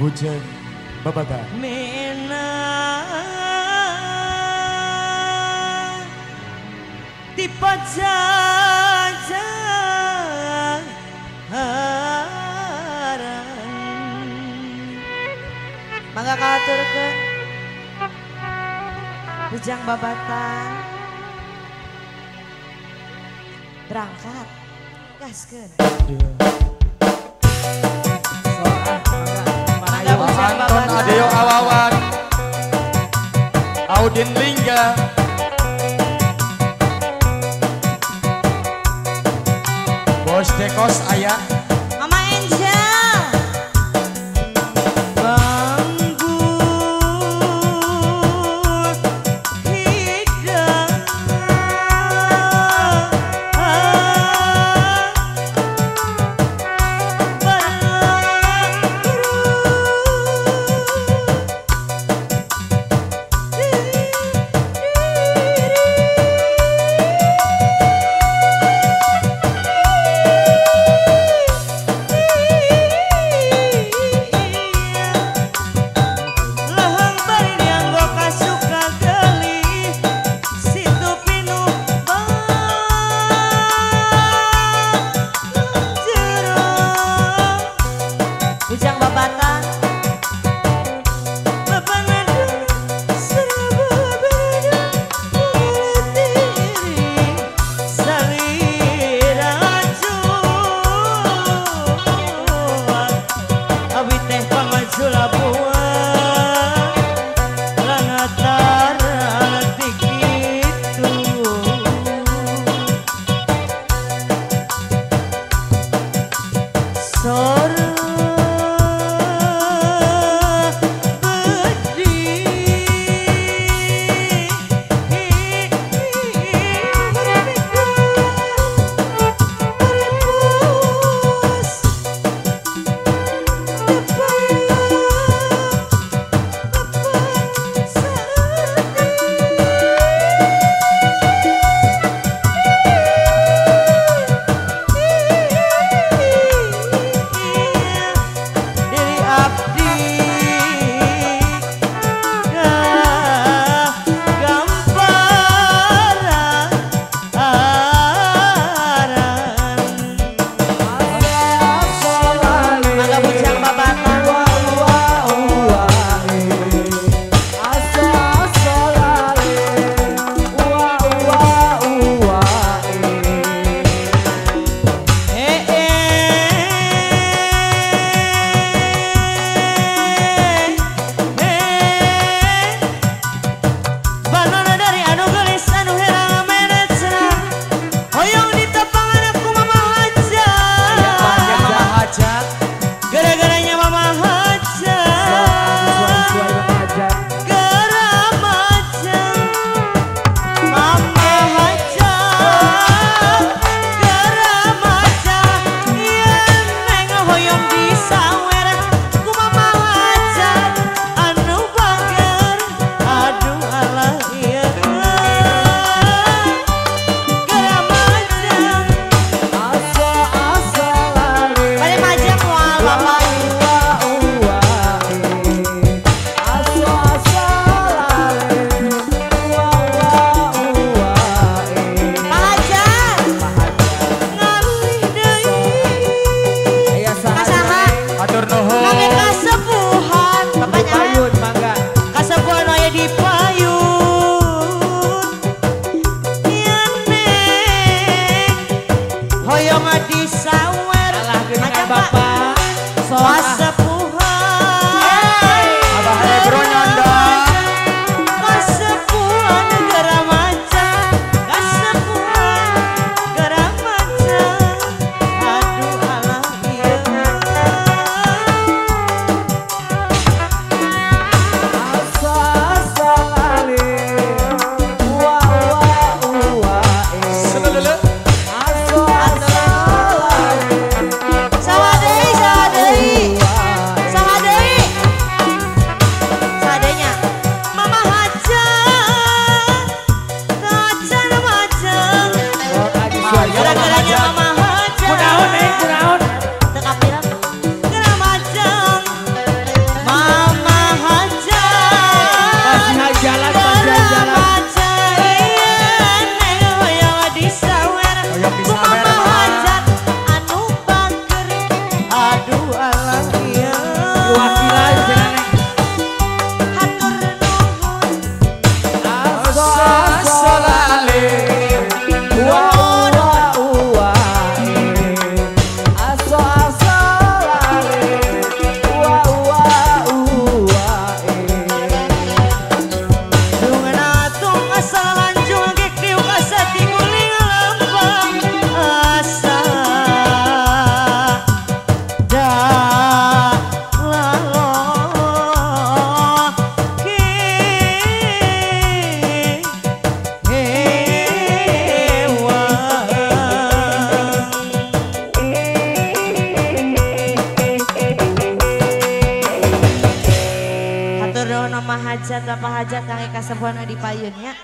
Bujeng Babada Mena. Tipe jajah Mangga katur ke Bujang babatan Berangkat. Gaskeun bujang Anton Adeo Awawan Audin Lingga. Bos Dekos Ayah Boyo Madisa Hajat bapak hajat kaki kasebuan di payunnya.